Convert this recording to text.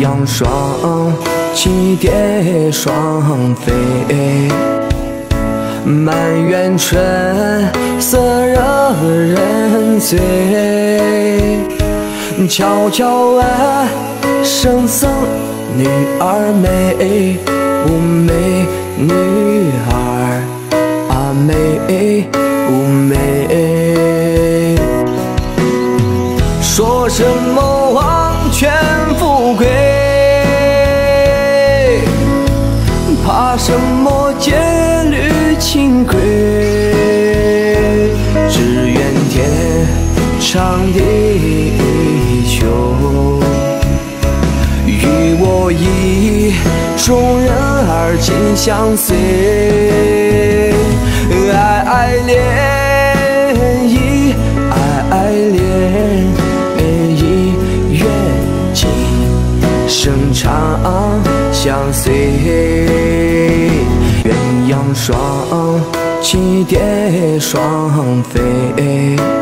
鸯双栖蝶双飞，满园春色惹人醉。悄悄问圣僧，女儿美不美？女儿啊美不美？说什么王权怕什么戒律清规？只愿天长地久，与我意中人儿紧相随，爱爱恋意，爱爱恋意，愿今生长相随。双栖蝶双飞。